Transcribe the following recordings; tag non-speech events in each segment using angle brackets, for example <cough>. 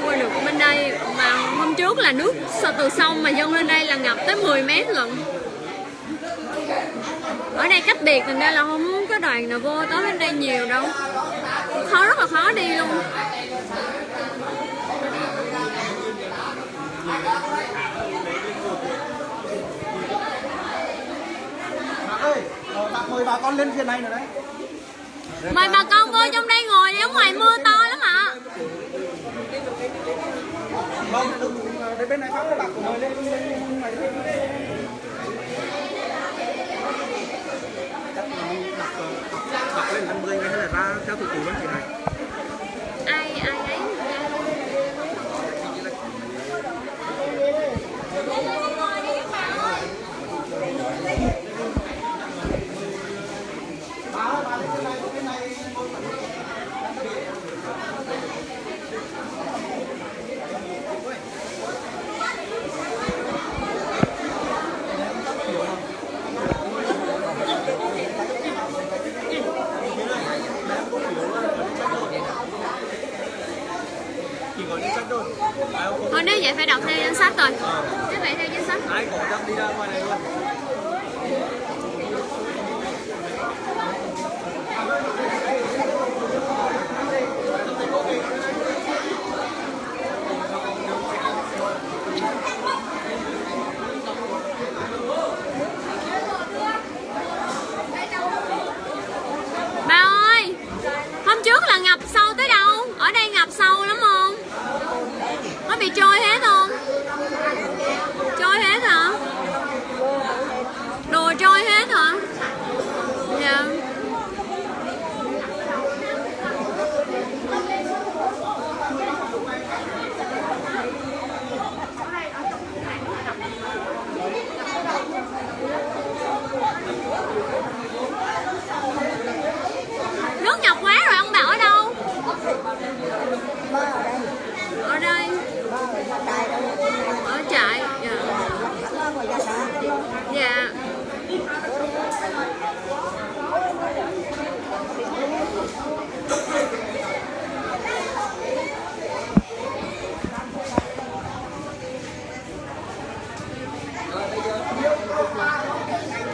đi qua được bên đây. Mà hôm trước là nước từ sông mà dâng lên đây là ngập tới 10 mét lận. Ở đây cách biệt thành ra là không có đoàn nào vô tới bên đây nhiều đâu. Khó rất là khó đi luôn. Mời bà con lên phía này nữa đấy. Mời bà con vô trong đây ngồi đi ở ngoài mưa to vâng đừng đến bên này các bạn cùng mời lên lên lên này đặt lên 50 hay là ra theo thủ tục vẫn chị này? Ai ai ấy? Vậy phải đọc theo danh sách rồi. Nếu vậy theo danh sách. ai có đi ra ngoài này luôn Ba ơi Hôm trước là ngập sâu tới đâu Ở đây ngập sâu lắm không Nó bị trôi hết không Trôi hết hả Đồ trôi hết hả Dạ Nước ngập quá rồi ông bảo ở đâu Ở đây Ở trại Dạ Dạ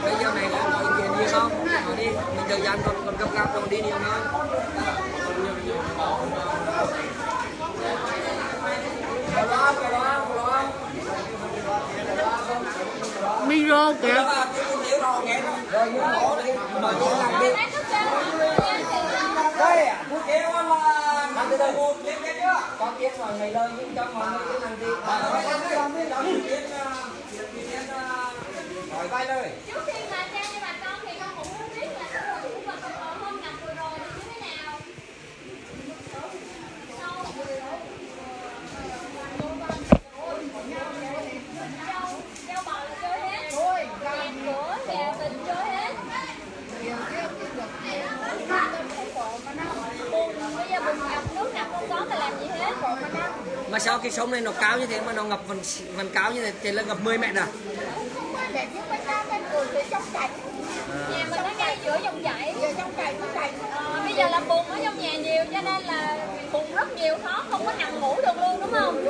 bây giờ này là có ý kiến gì không nói đi mình thời gian còn còn gấp gáp còn đi nhiều nữa Micro kìa đây à tôi là làm từ từ một lên cái chưa có biết mọi người lời nhưng cho mọi người cái làm gì cho cái cho cái biết hỏi vai lời Trước khi mà trao cho bà con thì con cũng muốn biết là cái mùa của bà con hôm ngập vừa rồi thì như thế nào Châu, châu bò là chơi hết Nhà cửa, nhà tình chơi hết Bùn, bây giờ bùn ngập, nước ngập không có mà làm gì hết mà sao cái sông này nó cao như thế mà nó ngập vẫn vẫn cao như thế thì là ngập 10 mét à? Nhà mình nó ngay giữa dòng chảy Ờ, Bây giờ là bùn ở trong nhà nhiều cho nên là bùn rất nhiều khó không có nằm ngủ được luôn đúng không?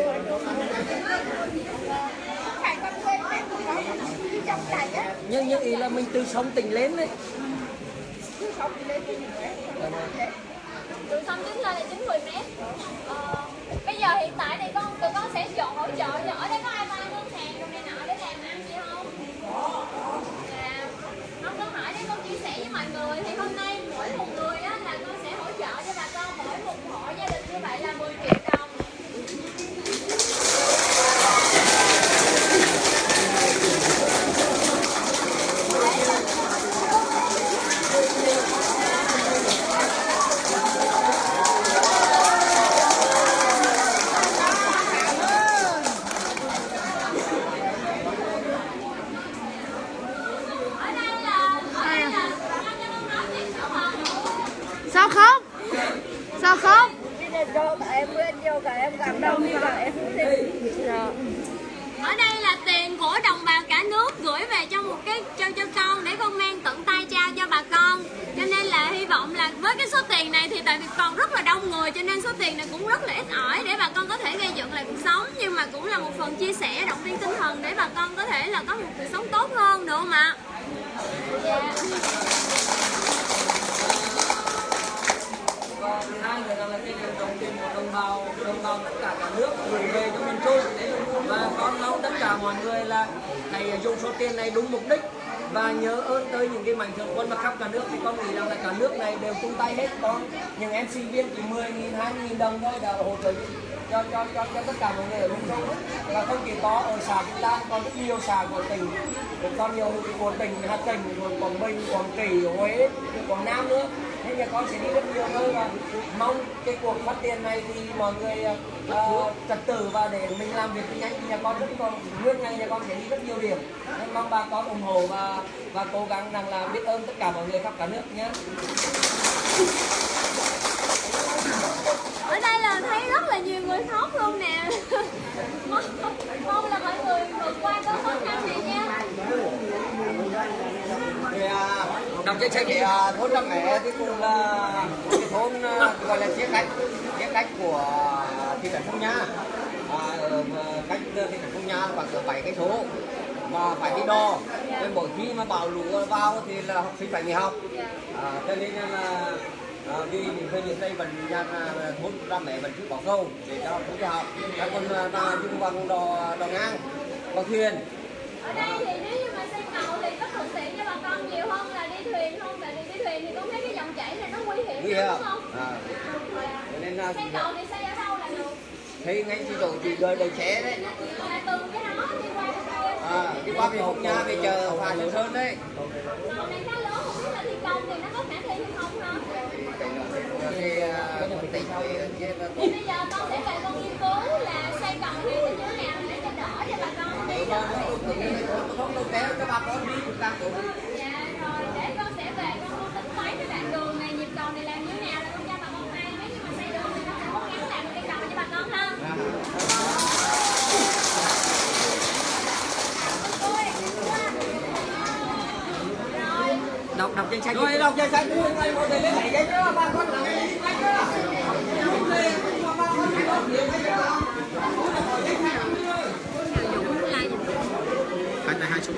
nhưng nhưng ý là mình từ sông tỉnh lên đấy. Từ sông đứng lên là 90 mét. Ờ, bây giờ hiện tại thì con tụi con sẽ dọn hỗ trợ cho ở đây có ai vay ngân hàng trong đây nọ để làm ăn gì không dạ con có hỏi để con chia sẻ với mọi người thì hôm nay mỗi một người á là con sẽ hỗ trợ cho bà con mỗi một hộ gia đình như vậy là 10 triệu đồng ở đây là ở đây là con cho con nói chuyện số một sao khóc sao khóc ở đây là tiền của đồng bào cả nước gửi về cho một cái cho cho con để con mang tận tay trao cho bà con cho nên là hy vọng là với cái số tiền này thì tại vì còn rất là đông người cho nên số tiền này cũng rất là ít ỏi để bà con có thể gây dựng lại cuộc sống nhưng mà cũng là một phần chia sẻ động viên tinh thần để bà con có thể là có một cuộc sống tốt hơn được không ạ dạ Còn hai người là cái điều đồng tiền của đồng bào đồng bào tất cả cả nước gửi về cho miền Trung và con mong tất cả mọi người là hãy dùng số tiền này đúng mục đích và nhớ ơn tới những cái mạnh thường quân mà khắp cả nước thì con nghĩ rằng là cả nước này đều chung tay hết con những em sinh viên chỉ 10 nghìn 20 nghìn đồng thôi đã hỗ trợ cho cho cho cho tất cả mọi người ở miền Trung và không chỉ có ở xã chúng ta còn rất nhiều xã của tỉnh rồi còn nhiều của tỉnh Hà Tĩnh rồi Quảng Bình Quảng Trị Huế Quảng Nam nữa. Nên nhà con sẽ đi rất nhiều nơi và mong cái cuộc phát tiền này thì mọi người uh, trật tự và để mình làm việc nhanh thì nhà con rất còn nguyên ngày nhà con sẽ đi rất nhiều điểm. Nên mong bà con ủng hộ và và cố gắng rằng là biết ơn tất cả mọi người khắp cả nước nhé ở đây là thấy rất là nhiều người khóc luôn nè. <laughs> Mong, mong là mọi người vượt qua cái khó khăn này nha. Thì à, đọc trên sách thì thôn Trăng Mẹ thì cũng là cái thôn à, à, gọi là chia cách chia cách của à, thị trấn Phong Nha. À, cách thị trấn Phong Nha khoảng cỡ bảy cái số. Và phải đi đo nên mỗi khi mà bão lũ vào thì là học sinh phải nghỉ học. À, cho nên là à, vì những thời điểm đây vẫn nhà à, thôn Trăng Mẹ vẫn chưa có câu để cho sinh đi học. Các con à, ta dùng bằng đò đò ngang bằng thuyền. Ở đây thì nếu như mà xây cầu thì có thuận tiện cho bà con nhiều hơn là đi thuyền không? Tại vì đi thuyền thì con thấy cái dòng chảy này nó nguy hiểm nguy hiểm. đúng không? À, cho nên là xây cầu thì xây ở đâu là được? Thấy ngay chỉ chỗ chỉ đời đời trẻ đấy. Là từ cái đó đi qua à đi qua cái hộp nhà về chờ hòa sơn đấy. Cầu này khá lớn không biết là thi công thì nó có khả thi hay không hả thì à, tỉnh thì thì bây giờ con sẽ về con nghiên cứu là xây cầu này thì như thế nào để cho đỡ cho bà con đi. Càng tốt dạ rồi để con sẽ về con tính mấy cái đoạn đường này nhịp cầu này làm như thế nào là con cho bà con hay nếu như mà xây đường thì con sẽ cố gắng làm cây cầu cho bà con ha rồi đọc đọc trên sách rồi đọc trên sách. Ngay một để lên bảy cái chưa bà con làm cái gì chưa đúng lên bà con phải đọc nhiều cái chưa Anh này hai chục.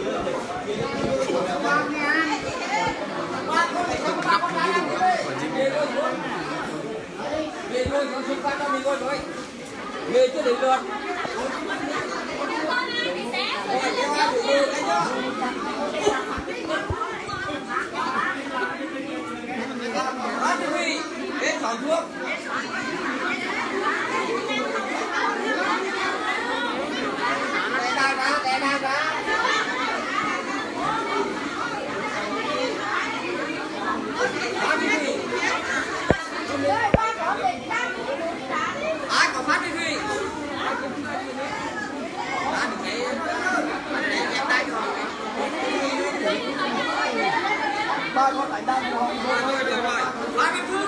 Về luôn con xung quanh nó đi luôn rồi về chưa định luôn Nếu con ai thì sẽ rồi kéo ai được luôn cái chưa Bác Chỉ huy, đến thuốc. Té đai ra, té đai ra. Bác Chỉ huy. Ai có phát Chỉ huy? Đã được cái để em đai rồi. Ba con phải đai rồi. Rồi. Ba cái thuốc.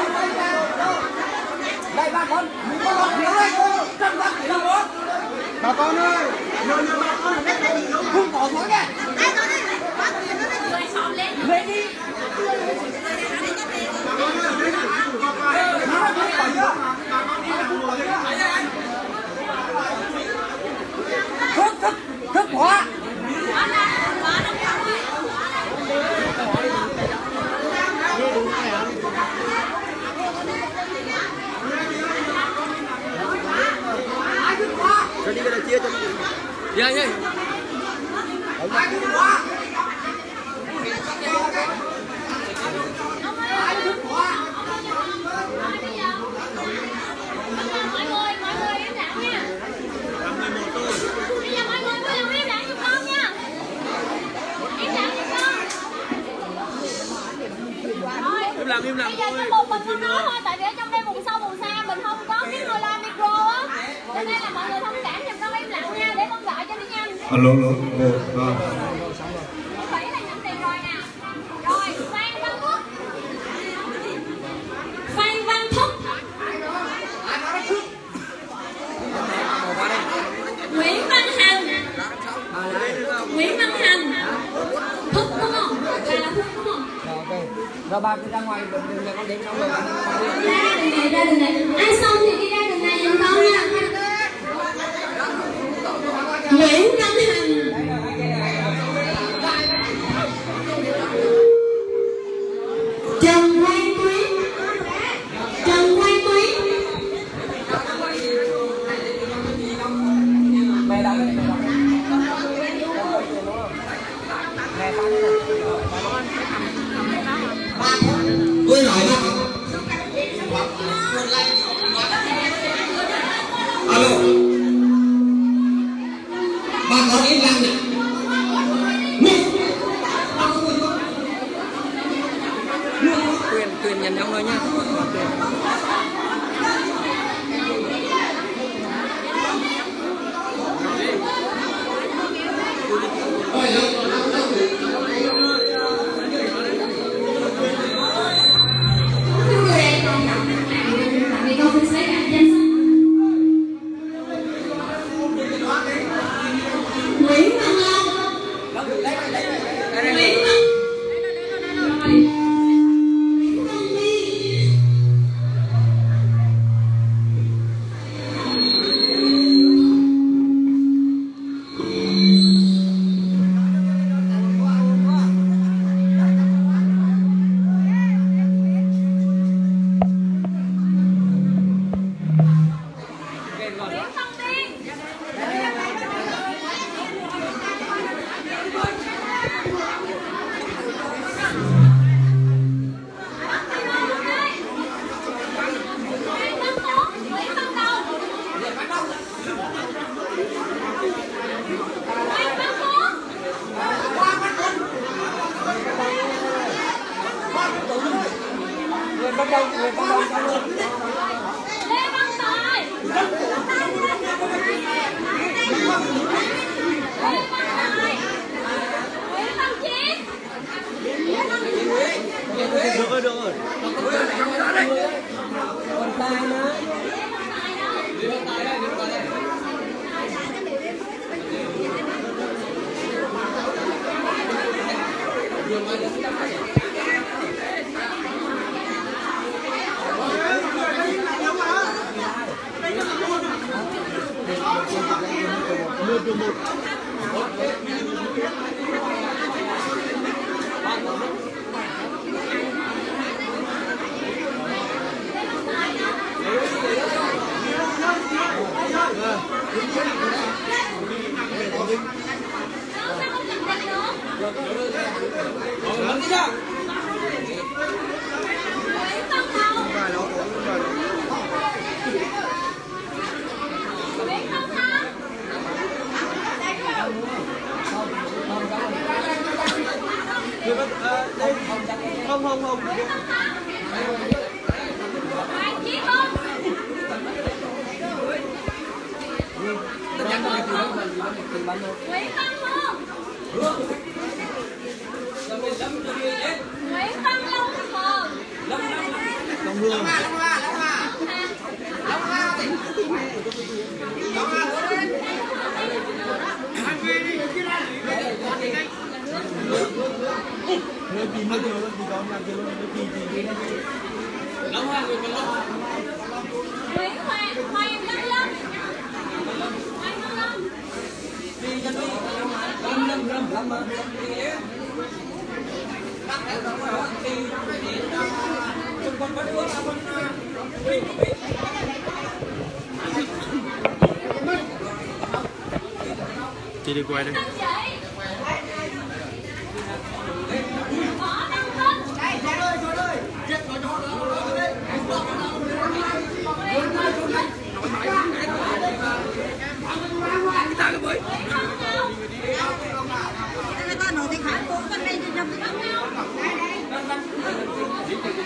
Đây bà con, con lọt thiếu đây, trăm chỉ thiếu đó. Bà con ơi, nhờ nhờ bà con hết đây không có xuống kìa. Đây tôi đây, bắt tiền nó đây. Đi. Bà con ơi, lấy đi. Nó là không có đi làm mùa. Thức, thức. Thức quá. Ja, ja. Dạ vâng, à, không không không. Nguyễn Văn Hương Nguyễn Văn Long Hương Long Hương. Long Hà Long Hà Long Hà Long Hà Long Hà Long Hà Làm đi. Bắt tiền. Nguyện bắt lông. Lông thu. chín mươi triệu luôn thì làm triệu luôn cái kỳ thì Nguyễn Hoàng Hoàng Văn Lâm Hoàng Văn Lâm Lâm lâm lâm lâm mà. chị đi quay đi Anh chị Võ Đăng Vinh người ta nói thì khá bốn con đây thì nhầm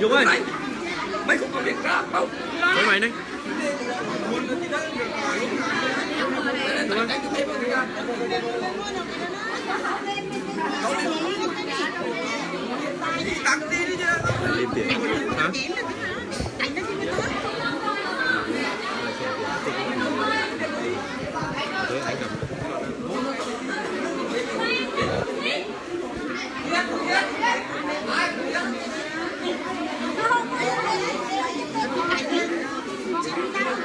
Dũng ơi. Mấy không có việc ra đâu Mấy mày đây Liêm tiền Hả? Tới anh cầm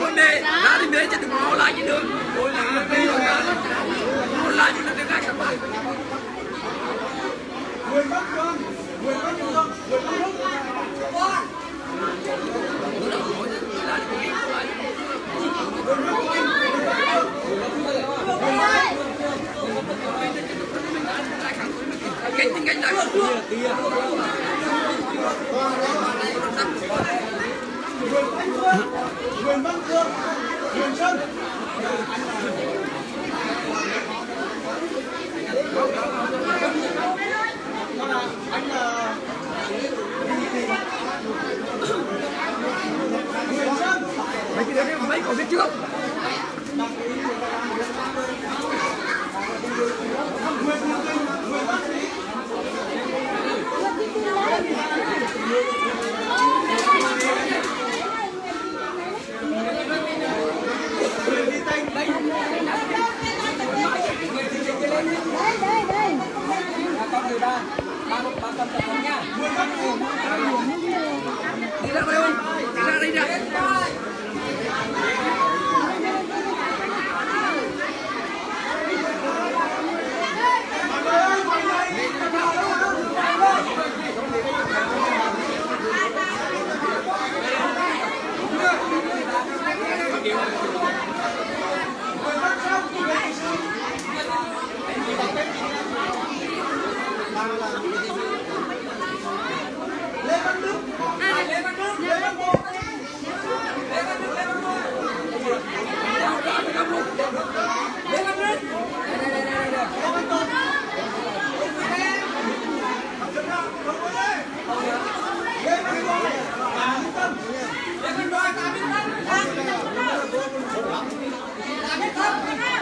Quân đề, ra đi mê chứ đừng ngồi lại như đường. Ngồi lại là mê rồi cả. Ngồi lại như đừng ai sắp bài. Nguyễn Văn Cường Nguyễn Văn Cường Nguyễn Văn Húc Cảnh tình. Nguyễn Văn Cường Nguyễn Văn Cường Nguyễn Sơn anh là Nguyễn Sơn Mấy cái đấy mấy có biết trước. Nguyễn Hữu Kinh ba. Ba cầm tập nha Nguyễn Văn Hùng Đi ra đây không? Đi ra đây ra. Lê Văn Đức Lê Văn Đức Lê Văn Đức Ngồi ra đây cứ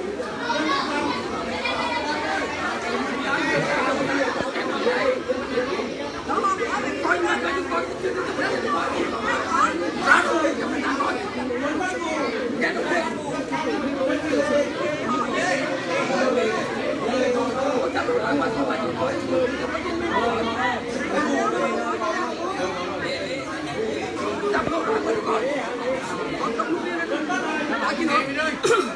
chuyện chứ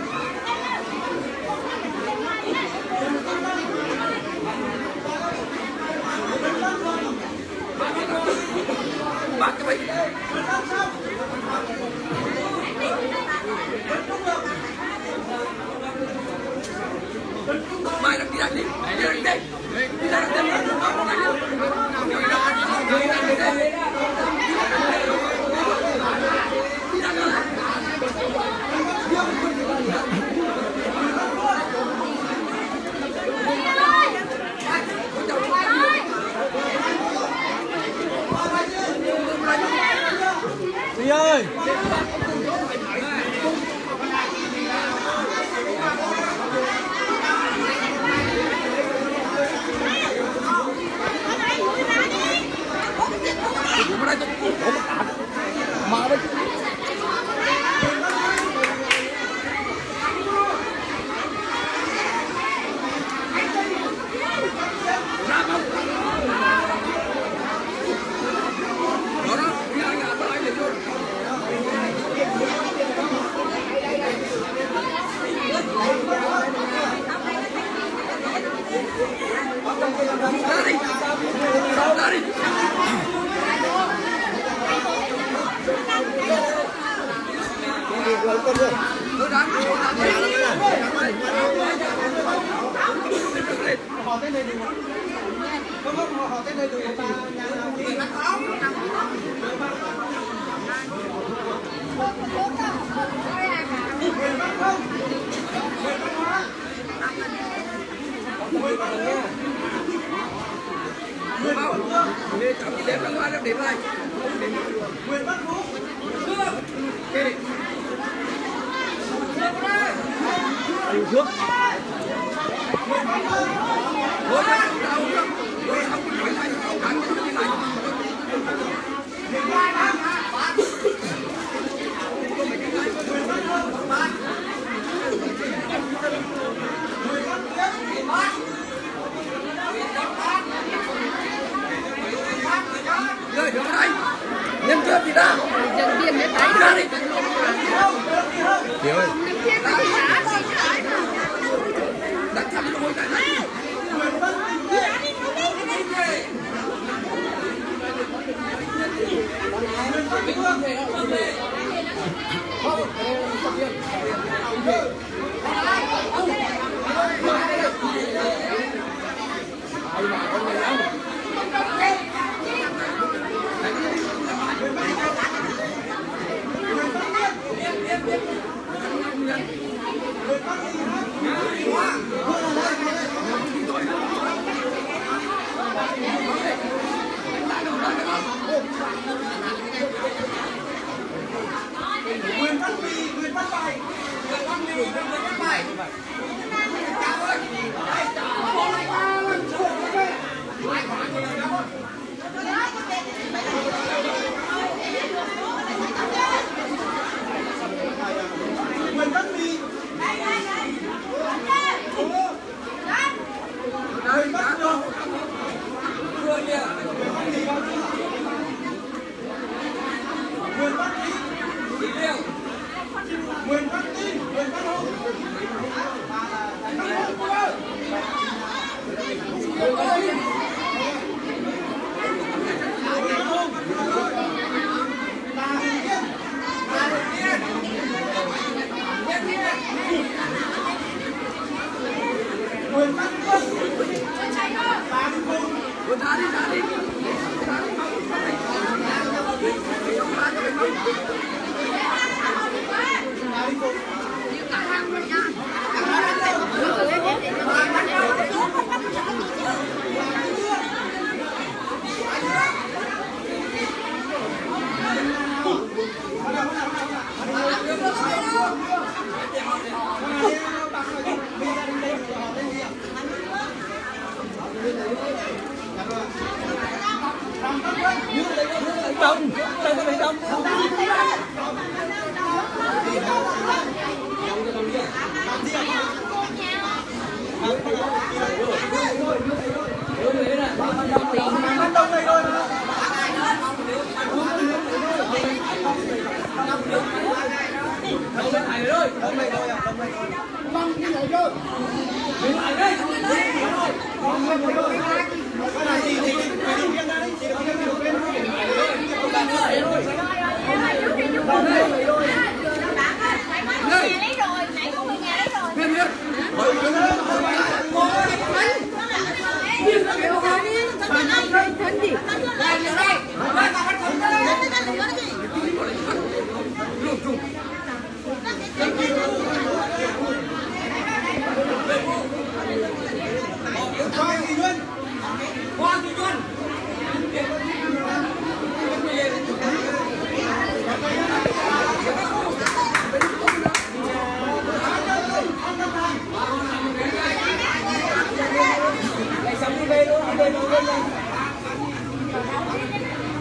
đếm ra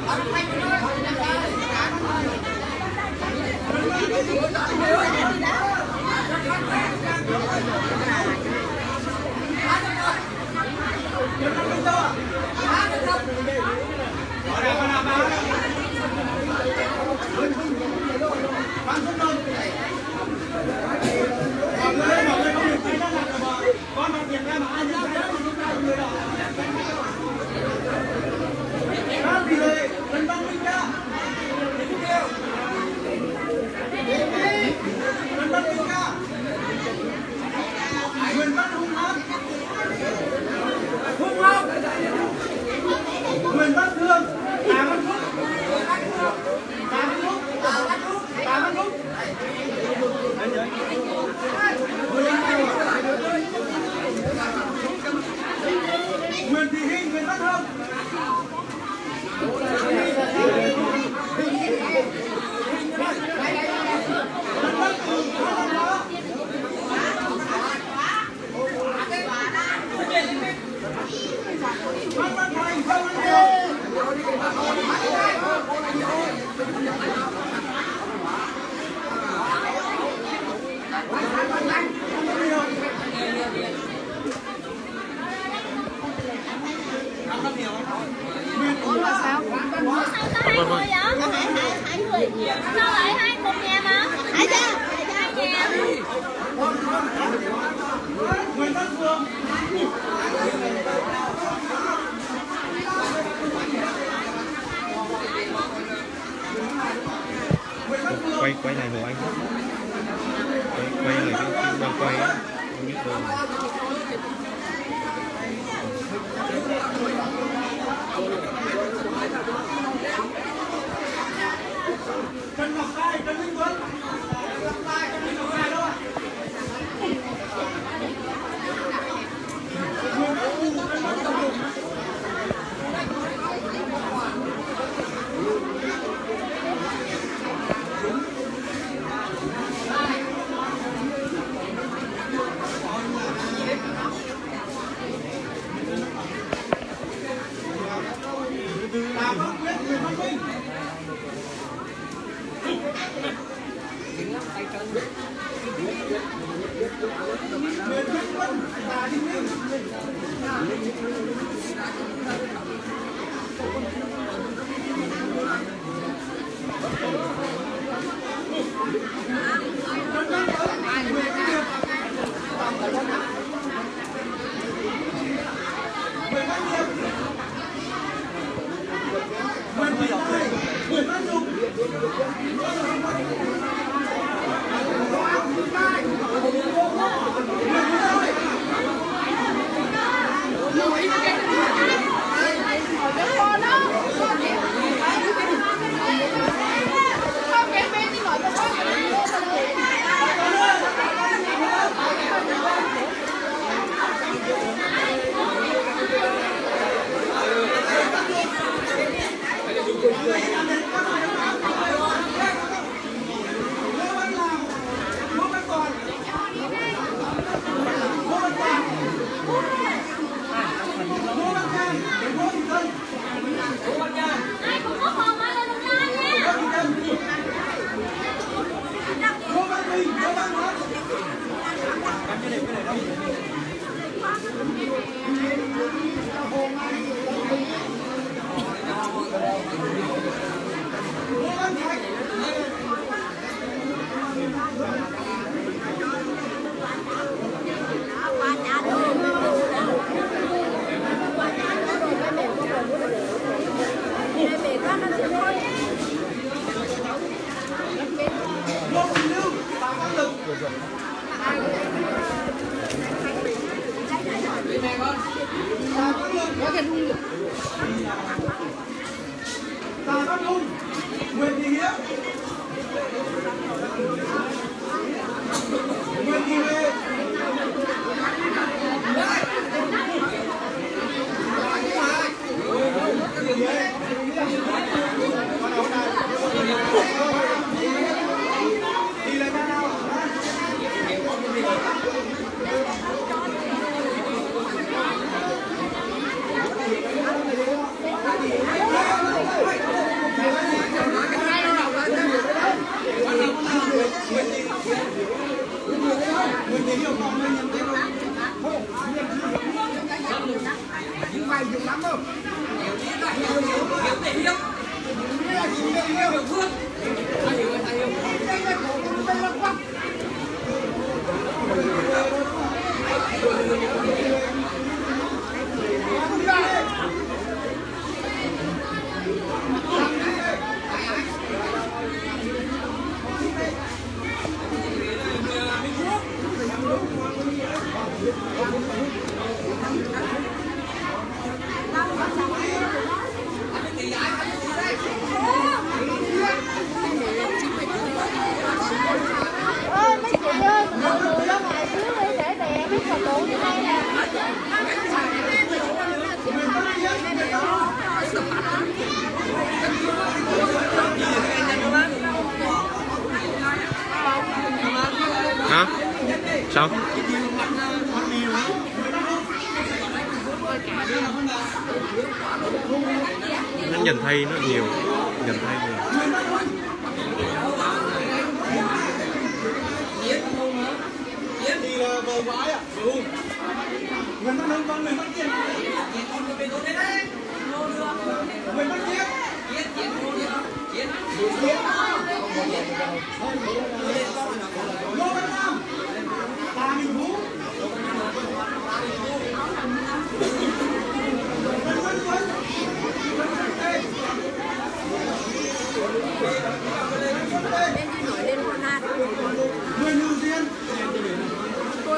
Phan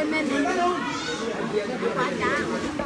妹妹你不是玩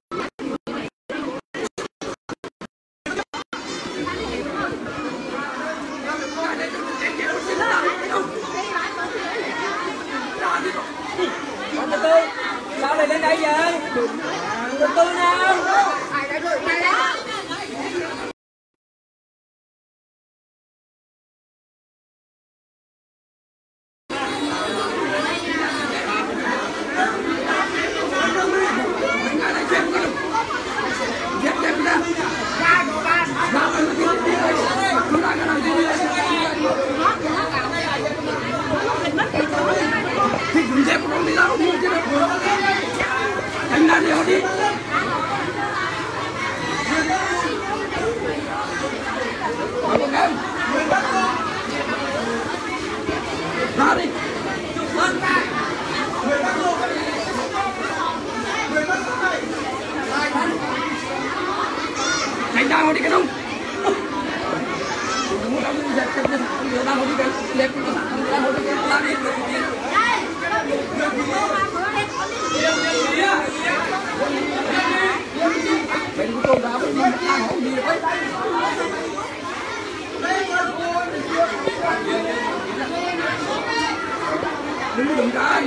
야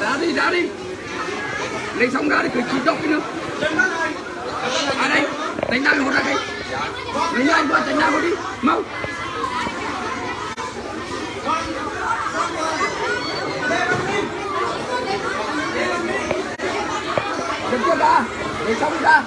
ra đi ra đi. Lấy xong ra đi cứ chỉ đọc đi nữa à đây, đánh ra một ra đây. Lấy nhanh qua đánh ra một đi. Mau. Đừng có ra. Lấy xong ra.